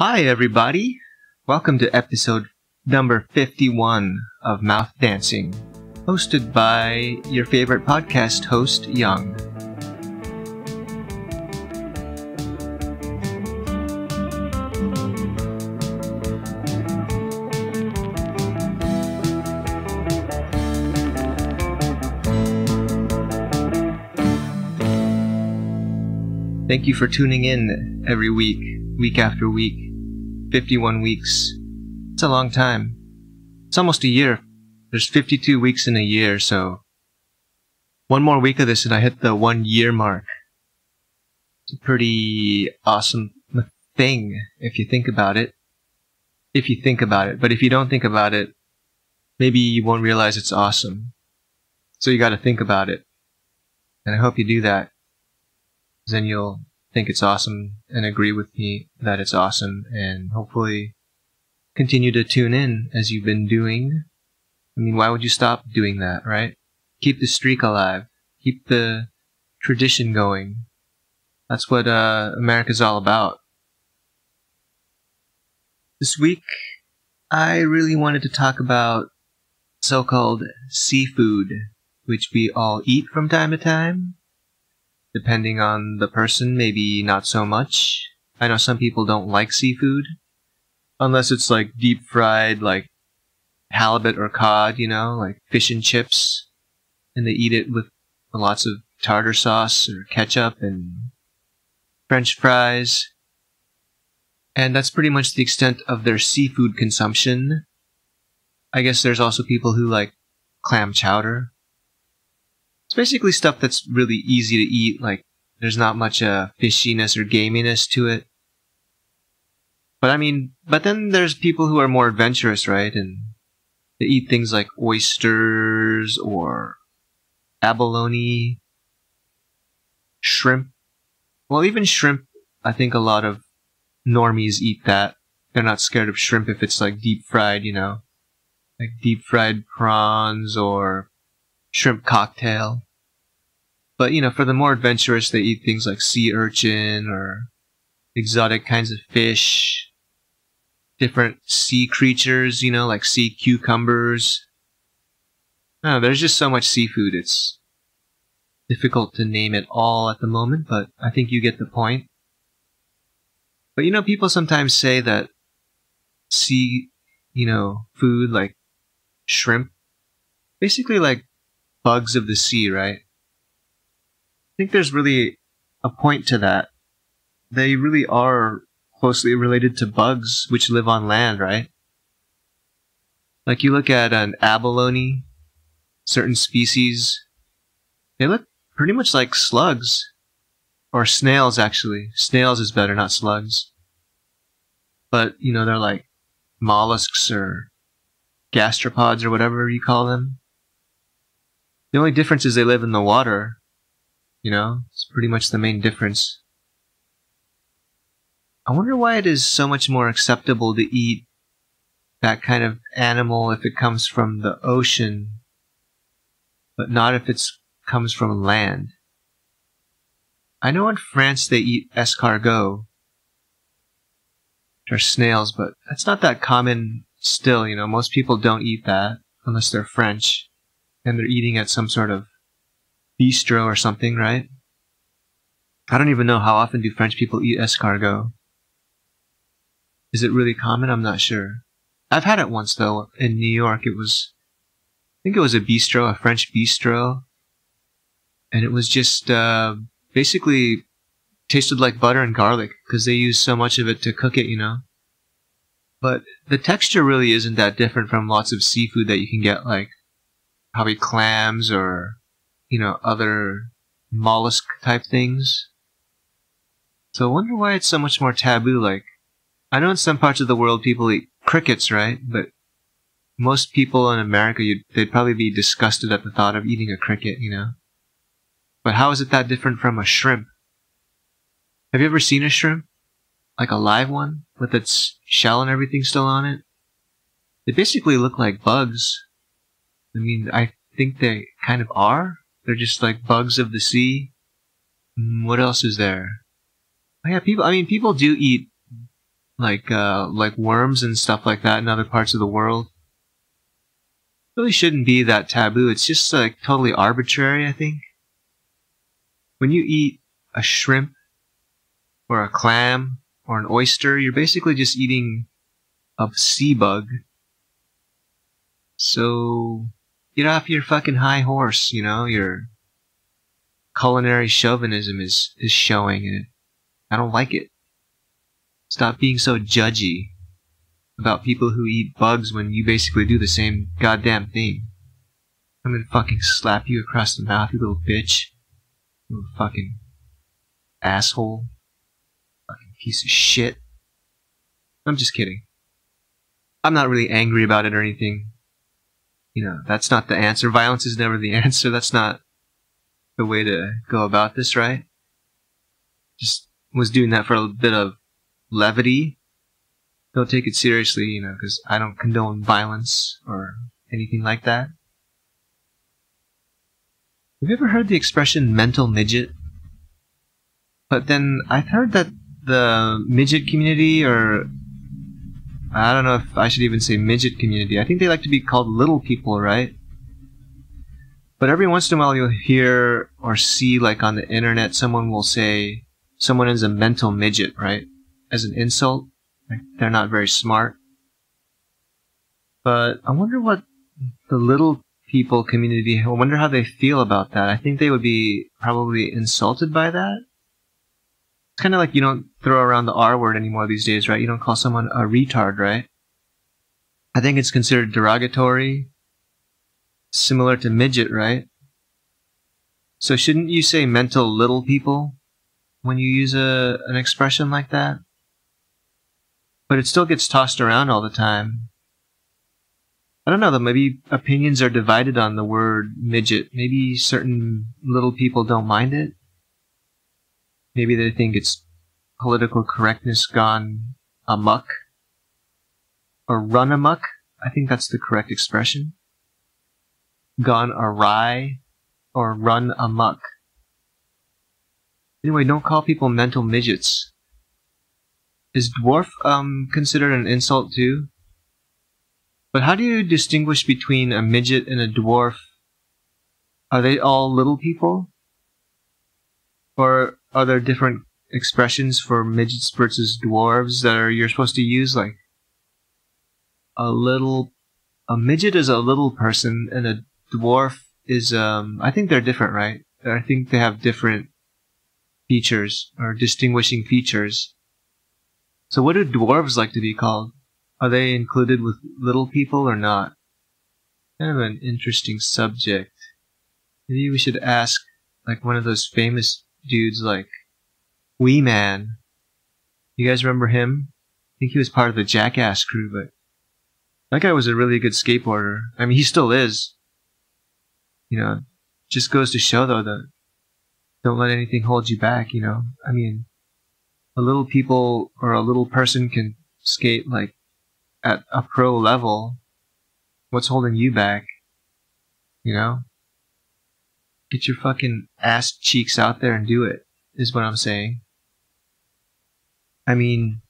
Hi, everybody. Welcome to episode number 51 of Mouth Dancing, hosted by your favorite podcast host, Young. Thank you for tuning in every week, week after week. 51 weeks. It's a long time. It's almost a year. There's 52 weeks in a year, so one more week of this and I hit the one year mark. It's a pretty awesome thing if you think about it. If you think about it. But if you don't think about it, maybe you won't realize it's awesome. So you gotta think about it. And I hope you do that then you'll think it's awesome and agree with me that it's awesome and hopefully continue to tune in as you've been doing. I mean, why would you stop doing that, right? Keep the streak alive. Keep the tradition going. That's what uh, America's all about. This week, I really wanted to talk about so-called seafood, which we all eat from time to time, depending on the person, maybe not so much. I know some people don't like seafood, unless it's like deep fried, like halibut or cod, you know, like fish and chips, and they eat it with lots of tartar sauce or ketchup and french fries. And that's pretty much the extent of their seafood consumption. I guess there's also people who like clam chowder, it's basically stuff that's really easy to eat. Like there's not much uh, fishiness or gaminess to it. But I mean, but then there's people who are more adventurous, right? And they eat things like oysters or abalone, shrimp. Well, even shrimp, I think a lot of normies eat that. They're not scared of shrimp if it's like deep fried, you know, like deep fried prawns or shrimp cocktail. But, you know, for the more adventurous, they eat things like sea urchin or exotic kinds of fish, different sea creatures, you know, like sea cucumbers. Oh, there's just so much seafood, it's difficult to name it all at the moment, but I think you get the point. But you know, people sometimes say that sea, you know, food like shrimp, basically like bugs of the sea, right? I think there's really a point to that. They really are closely related to bugs which live on land, right? Like you look at an abalone, certain species, they look pretty much like slugs. Or snails, actually. Snails is better, not slugs. But, you know, they're like mollusks or gastropods or whatever you call them. The only difference is they live in the water. You know, it's pretty much the main difference. I wonder why it is so much more acceptable to eat that kind of animal if it comes from the ocean, but not if it comes from land. I know in France they eat escargot, which are snails, but that's not that common still, you know. Most people don't eat that unless they're French and they're eating at some sort of bistro or something, right? I don't even know how often do French people eat escargot. Is it really common? I'm not sure. I've had it once though in New York. It was, I think it was a bistro, a French bistro, and it was just uh, basically tasted like butter and garlic because they use so much of it to cook it, you know. But the texture really isn't that different from lots of seafood that you can get like probably clams or, you know, other mollusk type things. So I wonder why it's so much more taboo. Like, I know in some parts of the world people eat crickets, right? But most people in America, they'd probably be disgusted at the thought of eating a cricket, you know? But how is it that different from a shrimp? Have you ever seen a shrimp? Like a live one? With its shell and everything still on it? They basically look like bugs. I mean, I think they kind of are. They're just like bugs of the sea. Mm, what else is there? Oh, yeah, people. I mean, people do eat like uh, like worms and stuff like that in other parts of the world. Really shouldn't be that taboo. It's just like totally arbitrary. I think when you eat a shrimp or a clam or an oyster, you're basically just eating a sea bug. So get off your fucking high horse. You know your culinary chauvinism is is showing, and I don't like it. Stop being so judgy about people who eat bugs when you basically do the same goddamn thing. I'm gonna fucking slap you across the mouth, you little bitch. You little fucking asshole. Fucking piece of shit. I'm just kidding. I'm not really angry about it or anything. You know, that's not the answer. Violence is never the answer. That's not the way to go about this, right? Just was doing that for a bit of levity. Don't take it seriously, you know, because I don't condone violence or anything like that. Have you ever heard the expression mental midget? But then I've heard that the midget community, or I don't know if I should even say midget community, I think they like to be called little people, right? But every once in a while you'll hear or see, like on the internet, someone will say someone is a mental midget, right? as an insult. Like they're not very smart. But I wonder what the little people community, I wonder how they feel about that. I think they would be probably insulted by that. It's kind of like you don't throw around the R word anymore these days, right? You don't call someone a retard, right? I think it's considered derogatory, similar to midget, right? So shouldn't you say mental little people when you use a an expression like that? but it still gets tossed around all the time. I don't know though, maybe opinions are divided on the word midget. Maybe certain little people don't mind it. Maybe they think it's political correctness gone amuck. Or run amuck. I think that's the correct expression. Gone awry or run amuck. Anyway, don't call people mental midgets. Is dwarf um, considered an insult too? But how do you distinguish between a midget and a dwarf? Are they all little people? Or are there different expressions for midgets versus dwarves that are you're supposed to use like a little a midget is a little person and a dwarf is um I think they're different, right? I think they have different features or distinguishing features. So what do dwarves like to be called? Are they included with little people or not? Kind of an interesting subject. Maybe we should ask like one of those famous dudes like Wee Man. You guys remember him? I think he was part of the Jackass crew, but that guy was a really good skateboarder. I mean, he still is. You know, just goes to show though that don't let anything hold you back, you know? I mean, a little people or a little person can skate like at a pro level, what's holding you back? You know? Get your fucking ass cheeks out there and do it, is what I'm saying. I mean,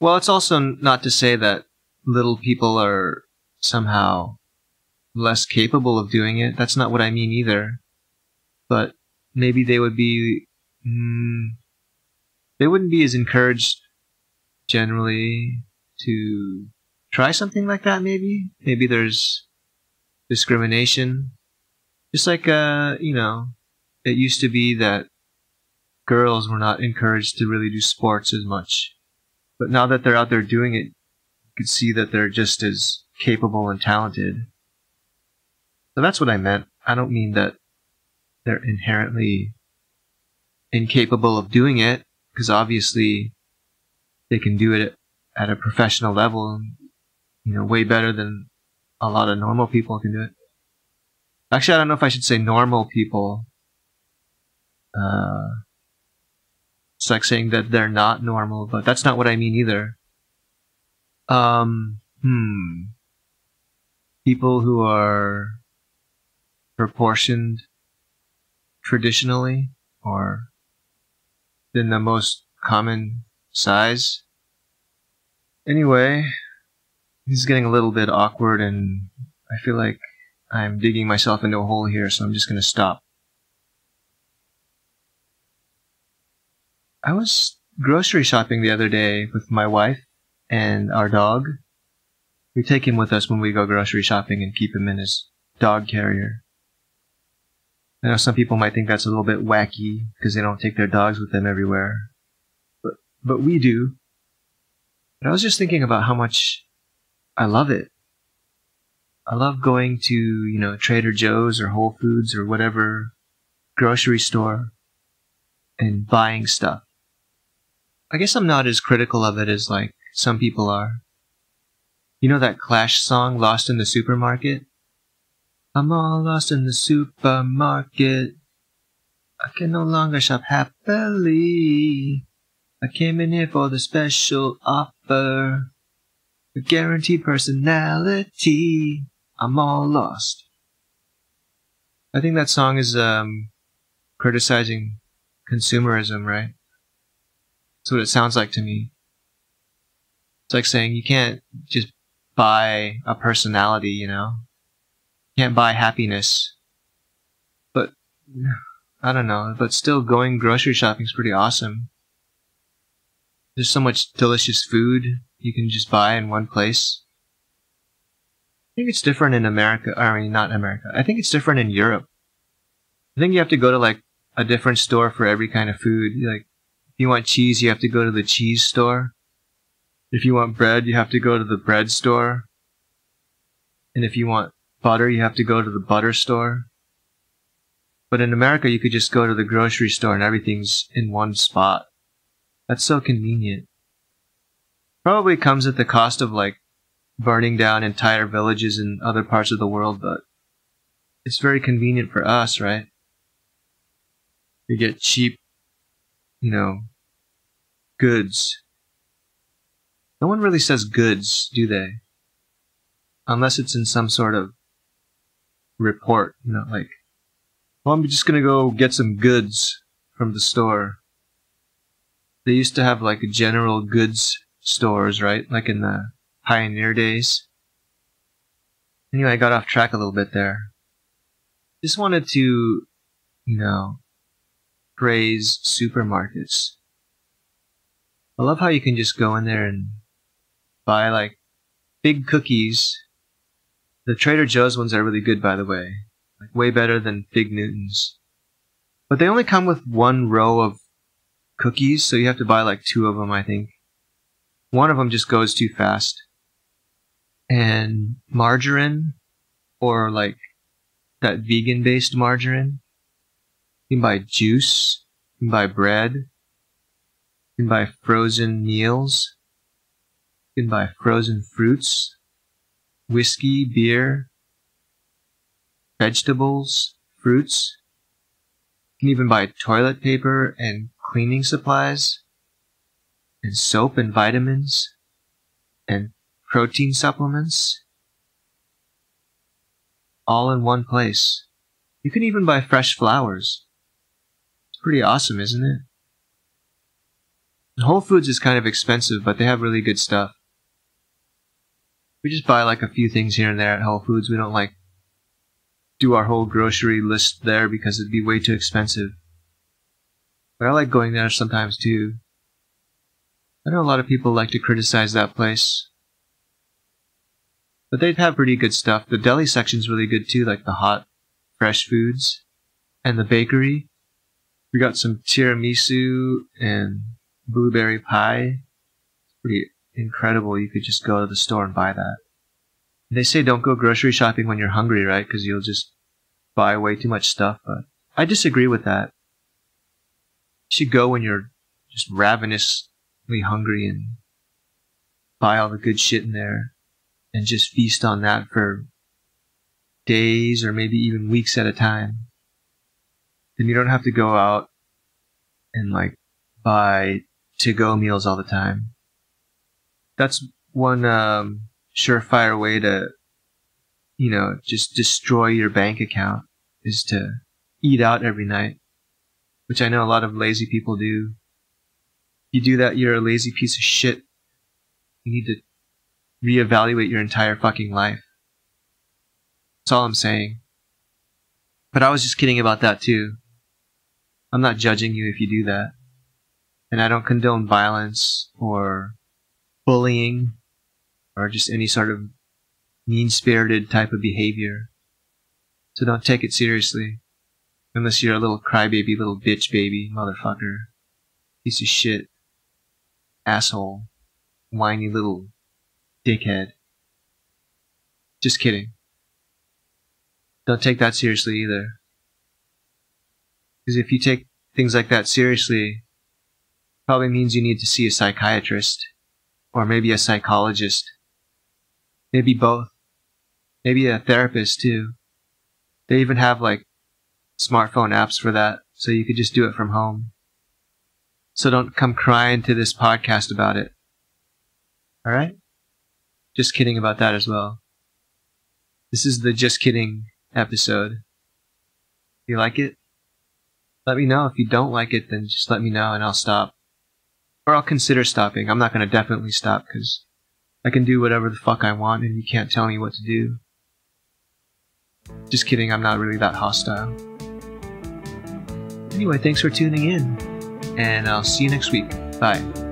well, it's also not to say that little people are somehow less capable of doing it. That's not what I mean either. But maybe they would be mm, they wouldn't be as encouraged generally to try something like that maybe maybe there's discrimination just like uh you know it used to be that girls were not encouraged to really do sports as much. But now that they're out there doing it you can see that they're just as capable and talented. So that's what i meant. I don't mean that they're inherently incapable of doing it because obviously they can do it at a professional level, you know, way better than a lot of normal people can do it. Actually, I don't know if I should say normal people. Uh, it's like saying that they're not normal, but that's not what I mean either. Um, hmm. People who are proportioned traditionally or than the most common size. Anyway, this is getting a little bit awkward and I feel like I'm digging myself into a hole here, so I'm just going to stop. I was grocery shopping the other day with my wife and our dog. We take him with us when we go grocery shopping and keep him in his dog carrier. I know some people might think that's a little bit wacky because they don't take their dogs with them everywhere. But, but we do. But I was just thinking about how much I love it. I love going to, you know, Trader Joe's or Whole Foods or whatever grocery store and buying stuff. I guess I'm not as critical of it as like some people are. You know that Clash song, Lost in the Supermarket? I'm all lost in the supermarket. I can no longer shop happily. I came in here for the special offer. A guaranteed personality. I'm all lost. I think that song is um, criticizing consumerism, right? That's what it sounds like to me. It's like saying you can't just buy a personality, you know? You can't buy happiness. But, I don't know, but still going grocery shopping is pretty awesome. There's so much delicious food you can just buy in one place. I think it's different in America. I mean, not America. I think it's different in Europe. I think you have to go to like a different store for every kind of food. Like, if you want cheese, you have to go to the cheese store. If you want bread, you have to go to the bread store. And if you want butter, you have to go to the butter store. But in America, you could just go to the grocery store and everything's in one spot. That's so convenient. Probably comes at the cost of like burning down entire villages in other parts of the world, but it's very convenient for us, right? We get cheap, you know, goods. No one really says goods, do they? Unless it's in some sort of report, you know, like, well, I'm just gonna go get some goods from the store. They used to have like general goods stores, right? Like in the pioneer days. Anyway, I got off track a little bit there. Just wanted to, you know, praise supermarkets. I love how you can just go in there and buy like big cookies. The Trader Joe's ones are really good, by the way. Like way better than Fig Newtons. But they only come with one row of cookies, so you have to buy like two of them, I think. One of them just goes too fast and margarine or like that vegan based margarine. You can buy juice, you can buy bread, you can buy frozen meals, you can buy frozen fruits, whiskey, beer, vegetables, fruits. You can even buy toilet paper and cleaning supplies, and soap and vitamins, and protein supplements, all in one place. You can even buy fresh flowers. It's pretty awesome, isn't it? Whole Foods is kind of expensive, but they have really good stuff. We just buy like a few things here and there at Whole Foods. We don't like do our whole grocery list there because it'd be way too expensive. But I like going there sometimes too. I know a lot of people like to criticize that place. But they'd have pretty good stuff. The deli section's really good too, like the hot, fresh foods. And the bakery. We got some tiramisu and blueberry pie. It's pretty incredible. You could just go to the store and buy that. They say don't go grocery shopping when you're hungry, right? Because you'll just buy way too much stuff. But I disagree with that. You should go when you're just ravenously hungry and buy all the good shit in there and just feast on that for days or maybe even weeks at a time. Then you don't have to go out and like buy to go meals all the time. That's one um, surefire way to, you know, just destroy your bank account is to eat out every night, which I know a lot of lazy people do. You do that, you're a lazy piece of shit. You need to reevaluate your entire fucking life. That's all I'm saying. But I was just kidding about that too. I'm not judging you if you do that. And I don't condone violence or bullying or just any sort of mean spirited type of behavior. So don't take it seriously. Unless you're a little crybaby, little bitch baby, motherfucker. Piece of shit. Asshole. Whiny little dickhead. Just kidding. Don't take that seriously either. Because if you take things like that seriously, probably means you need to see a psychiatrist. Or maybe a psychologist. Maybe both. Maybe a therapist too. They even have like smartphone apps for that, so you could just do it from home. So don't come crying to this podcast about it. Alright? Just kidding about that as well. This is the just kidding episode. You like it? Let me know. If you don't like it, then just let me know and I'll stop. Or I'll consider stopping. I'm not gonna definitely stop because I can do whatever the fuck I want and you can't tell me what to do. Just kidding, I'm not really that hostile. Anyway, thanks for tuning in, and I'll see you next week. Bye.